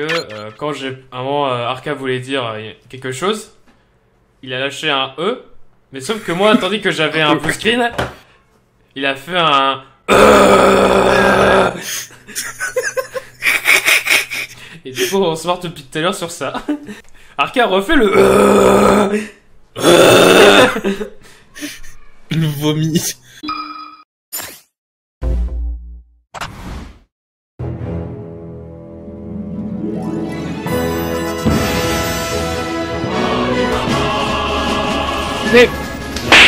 euh, quand j'ai un moment euh, Arca voulait dire euh, quelque chose, il a lâché un E, mais sauf que moi, tandis que j'avais un blue screen, il a fait un Et du coup, on se marre depuis tout à l'heure sur ça. Arca refait le Le vomi.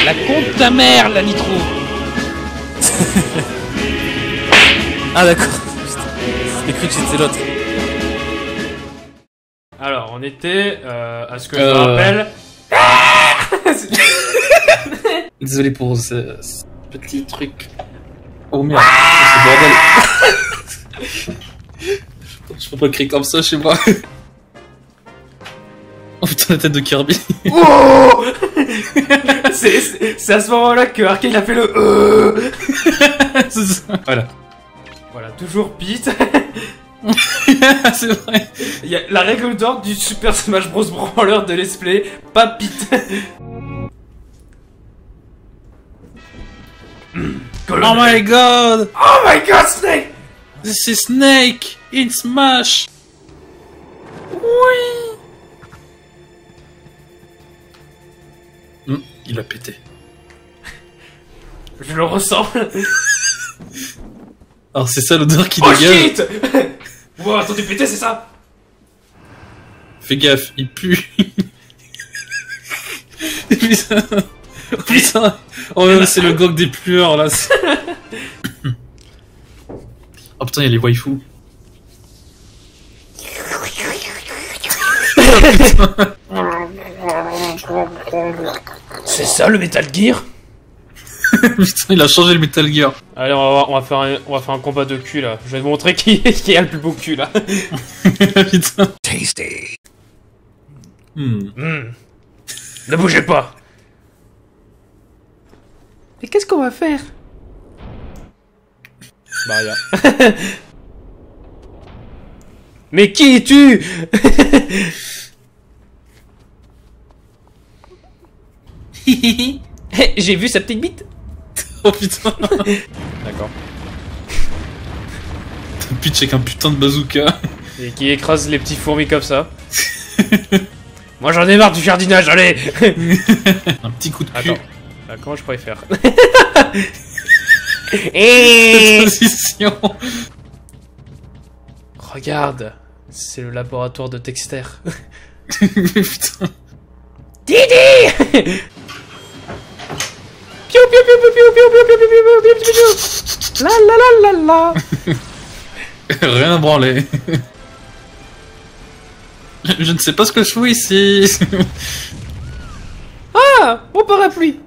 La compte ta mère, la nitro Ah d'accord. J'ai cru que c'était l'autre. Alors, on était, euh, à ce que je Euh. me rappelle, Désolé pour ce, ce petit truc. Oh merde, c'est bordel. Je peux pas crier comme ça chez moi. La tête de Kirby. Oh C'est à ce moment-là que Arcade a fait le E. Ça. Voilà. Voilà, toujours Pete. c'est vrai. Il y a la règle d'or du Super Smash Bros. Brawler de Let's Play, pas Pete. Oh my god! Oh my god, Snake This is Snake in Smash! Pété. Je le ressens. Alors c'est ça l'odeur qui Oh dégage. shit Wow, attendez, pété, c'est ça Fais gaffe, il pue. putain. Oh, putain. Oh même c'est le gog des plueurs là. oh putain, il y a les waifus. C'est ça le Metal Gear? Putain, il a changé le Metal Gear. Allez, on va, voir- on va, faire un, on va faire un combat de cul là. Je vais te montrer qui, qui a le plus beau cul là. putain. Tasty. Hmm. Hmm. Ne bougez pas. Mais qu'est-ce qu'on va faire? Bah rien. Mais qui es-tu? J'ai vu sa petite bite Oh putain. D'accord. Pitch avec un putain de bazooka. Et qui écrase les petits fourmis comme ça. Moi j'en ai marre du jardinage, allez Un petit coup de cul. Attends. Ah, comment je pourrais faire Eh Position. Regarde, c'est le laboratoire de Dexter. putain. Didi La la la la la Rien à branler. Je ne sais pas ce que je fous ici. Ah Mon parapluie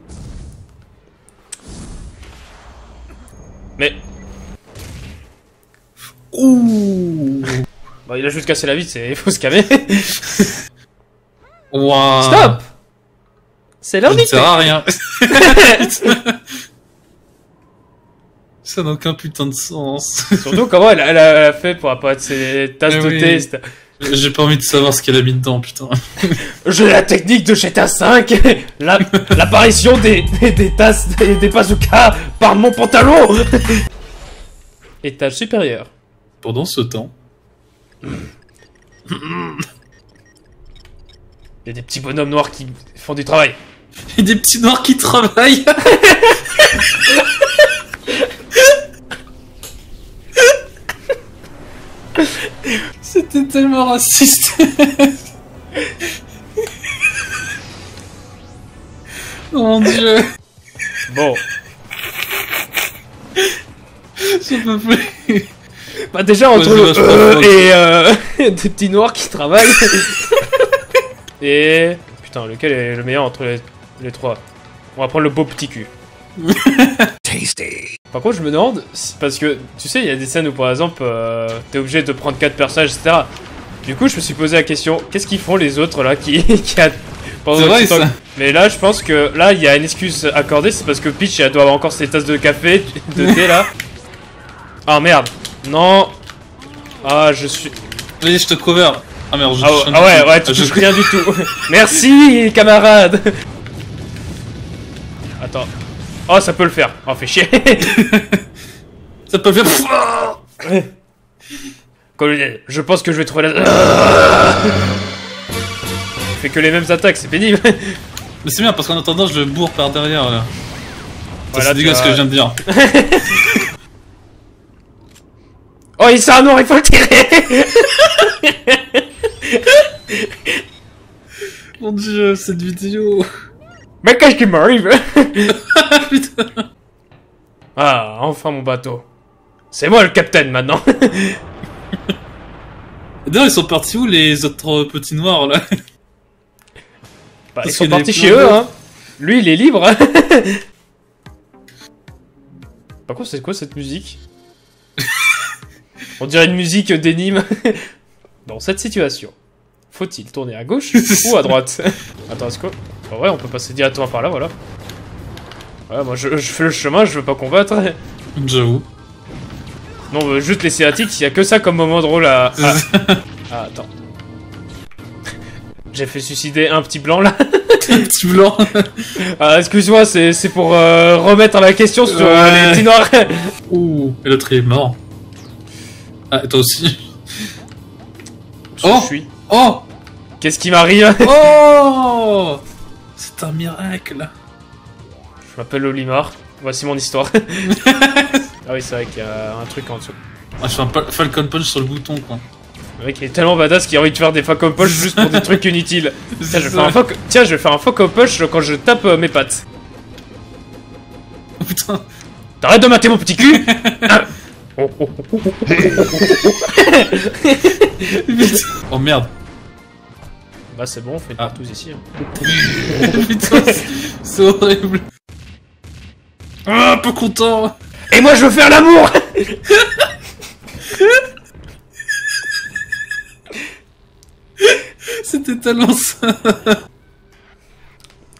Mais... Ouh. Bah il a juste cassé la vitre, c'est... faut se calmer. Stop C'est Ça ne du sert à rien. Ça n'a aucun putain de sens. Surtout comment elle, elle a, elle a fait pour apparaître ses tasses de oui. c'était- J'ai pas envie de savoir ce qu'elle a mis dedans, putain. J'ai la technique de GTA 5 la- L'apparition des, des, des tasses des, des bazookas par mon pantalon Étage supérieur. Pendant ce temps, Il y a des petits bonhommes noirs qui font du travail. A des petits noirs qui travaillent. C'était tellement raciste. oh mon dieu, Bon. je peux plus. Bah déjà entre Ouais, le euh, fun. et euh, des petits noirs qui travaillent. et... Putain, lequel est le meilleur entre les, les trois On va prendre le beau petit cul. Tasty. Par contre, je me demande, parce que tu sais, il y a des scènes où par exemple, euh, t'es obligé de prendre quatre personnages, etc. Du coup, je me suis posé la question, qu'est-ce qu'ils font les autres là qui, qui a... pendant vrai ça. Mais là, je pense que là, il y a une excuse accordée, c'est parce que Peach, elle doit avoir encore ses tasses de café, de thé là. Ah merde. Non. Ah, je suis. Vas-y, je te cover. Ah merde, je Ah, ah ouais, ouais, tu je- touches rien du tout. Merci, camarade. Attends. Oh, ça peut le faire. Oh, fait chier. Ça peut faire. Colonel, je pense que je vais trouver la... Je fais que les mêmes attaques, c'est pénible. Mais c'est bien parce qu'en attendant, je le bourre par derrière là. Ça, Voilà, c'est dégueulasse ce que je viens de dire. Oh, il sert à noir, il faut le tirer Mon dieu, cette vidéo. Mais qu'est-ce qui m'arrive? Putain. Ah, enfin mon bateau. C'est moi le capitaine maintenant. D'ailleurs, ils sont partis où les autres petits noirs là? Bah, ils sont partis chez eux, hein. Lui, il est libre. Par contre, c'est quoi cette musique? On dirait une musique d'énigme. Dans cette situation, faut-il tourner à gauche ou à droite Attends, est-ce que... Bah ouais, on peut passer directement par là, voilà. Ouais, moi je, je fais le chemin, je veux pas combattre. J'avoue. Non, on veut juste les sciatiques, il y a que ça comme moment drôle à... Ah, Ah, attends. J'ai fait suicider un petit blanc là. Petit blanc. Ah, excuse-moi, c'est c'est pour euh, remettre la question sur euh, Ouais. les petits noirs. Ouh, et l'autre il est mort. Ah, et toi aussi. Je Oh. suis. Oh Qu'est-ce qui m'arrive? Oh C'est un miracle. Je m'appelle Olimar. Voici mon histoire. ah oui, c'est vrai qu'il y a un truc en dessous. Ah, je fais un Falcon Punch sur le bouton quoi. Le mec il est tellement badass qu'il a envie de faire des Falcon Punch juste pour des trucs inutiles. Tiens, je vais faire un Falcon... Tiens, je vais faire un Falcon Punch quand je tape euh, mes pattes. Oh putain. T'arrêtes de mater mon petit cul Ah. Oh merde. Bah c'est bon, on fait une Ah. partouze ici. hein. Putain, c'est- horrible. Ah, pas content. Et moi je veux faire l'amour C'était tellement ça.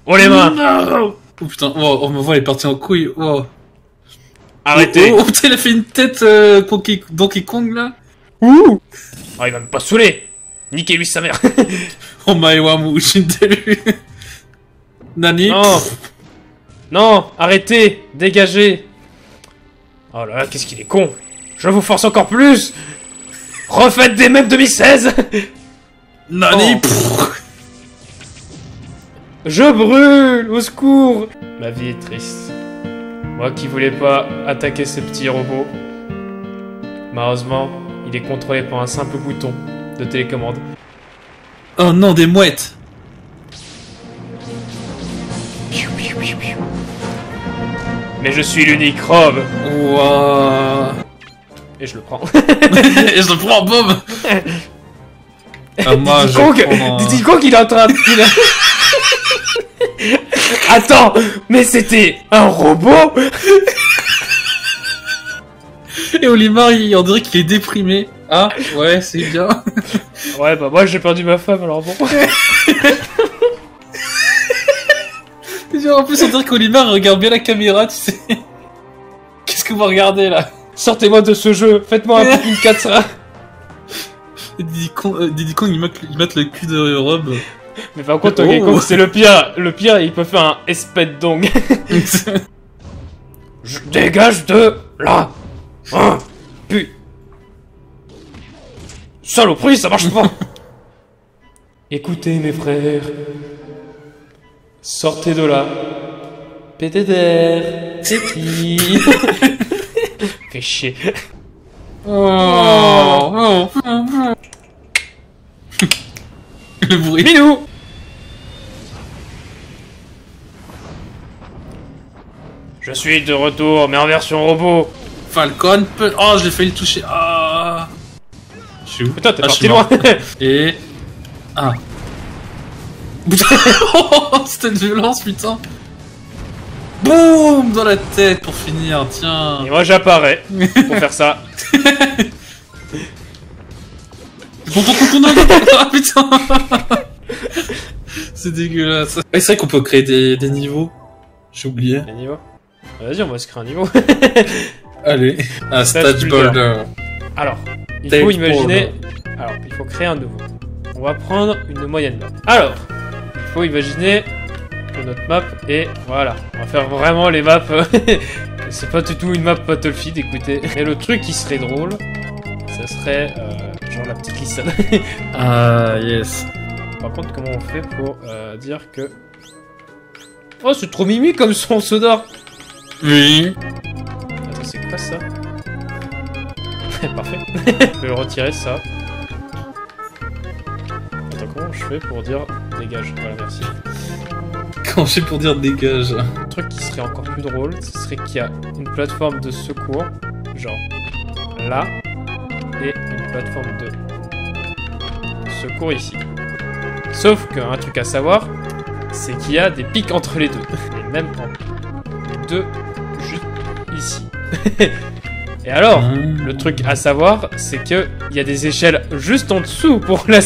Oh les mains Non. Oh putain, oh, oh, ma voix elle est partie en couille. Oh. Arrêtez Oh, oh, putain, il a fait une tête euh, Donkey, Donkey Kong là. Ouh Ah, il va me pas saouler Niquez-lui sa mère Oh my wamu. Nani. Non Non Arrêtez Dégagez Oh là là, qu'est-ce qu'il est con Je vous force encore plus Refaites des mêmes 2016 Nani. Oh. Je brûle Au secours Ma vie est triste. Moi qui voulais pas attaquer ce petit robot. Malheureusement, il est contrôlé par un simple bouton de télécommande. Oh non, des mouettes. Mais je suis l'unique robe Ouah. Et je le prends. Et je le prends, Bob. Ah, moi, Diddy je Kong, prends un- Diddy Kong, il est en train de... il a- Attends, mais c'était un robot Et Olimar, il, on dirait qu'il est déprimé. Ah, ouais, c'est bien. Ouais, bah moi j'ai perdu ma femme, alors bon. Genre, en plus, on dirait qu'Olimar regarde bien la caméra, tu sais. Qu'est-ce que vous regardez là? Sortez-moi de ce jeu, faites-moi un Pikmin 4 Diddy Kong, euh, Diddy Kong, il met le cul de Rob. Mais par contre, Oh. Donkey Kong, c'est le pire. Le pire, il peut faire un espèce dong. Je dégage de là Hein Saloperie, ça marche pas Écoutez mes frères, sortez de là. PTDR, c'est qui? Fais chier. oh, oh, oh. le bruit. Minou Je suis de retour, mais en version robot. Falcon, peut... oh, je l'ai failli le toucher. Ah. Je suis où Putain, t'es Ah, parti loin. Et. Ah. Oh, c'était une violence, putain. Boum dans la tête pour finir, tiens. Et moi j'apparais pour faire ça. Bon, bon, ah putain C'est dégueulasse. Ouais, c'est vrai qu'on peut créer des, des niveaux. J'ai oublié. Un niveau Ah, Vas-y, on va se créer un niveau. Allez, un Stage builder. Alors, il faut imaginer Alors, il faut créer un nouveau. On va prendre une moyenne map. Alors, il faut imaginer que notre map est... Voilà, on va faire vraiment les maps... C'est pas du tout une map Battlefield, écoutez. Et le truc qui serait drôle, ça serait euh, genre la petite liste. Ah, yes. Par contre, comment on fait pour euh, dire que... Oh, c'est trop mimi comme son sonore Oui. Attends, c'est quoi ça? Parfait. je vais retirer ça. Attends, comment je fais pour dire dégage? Voilà, merci. Quand je sais pour dire dégage? Un truc qui serait encore plus drôle, ce serait qu'il y a une plateforme de secours, genre là, et une plateforme de secours ici. Sauf qu'un truc à savoir, c'est qu'il y a des pics entre les deux. Et même en deux, juste ici. et alors, le truc à savoir, c'est que il y a des échelles juste en dessous pour, la...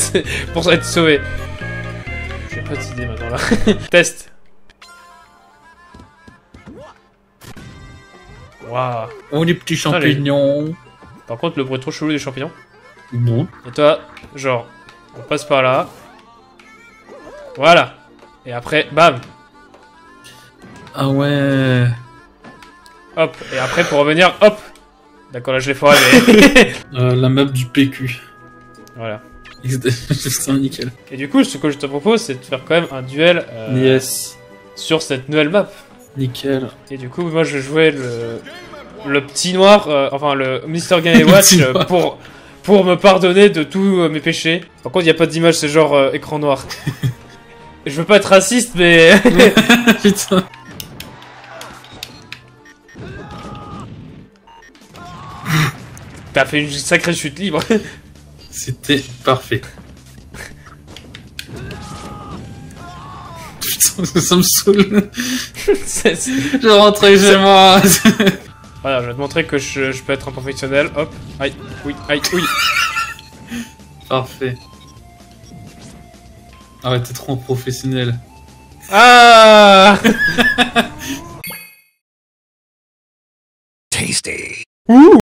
pour être sauvé. J'ai pas d'idée maintenant là. Test. Waouh. Oh, les petits champignons. Par contre, le bruit est trop chelou des champignons. Bon. Et toi, genre, on passe par là. Voilà. Et après, bam. Ah ouais. Hop. Et après, pour revenir, hop. D'accord, là, je l'ai foiré, mais... Euh, la map du PQ. voilà. C'est nickel. Et du coup, ce que je te propose, c'est de faire quand même un duel euh, Yes. sur cette nouvelle map. Nickel. Et du coup, moi, je jouais le, le petit noir, euh, enfin, le Mr. Game Watch euh, pour, pour me pardonner de tous euh, mes péchés. Par contre, il n'y a pas d'image, c'est genre euh, écran noir. je veux pas être raciste, mais... Putain. T'as fait une sacrée chute libre. C'était parfait. Putain, ça me saoule. Je rentre chez moi. Voilà, je vais te montrer que je, je peux être un professionnel. Hop, aïe, oui, aïe, oui. Parfait. Ah ouais, t'es trop professionnel. Ah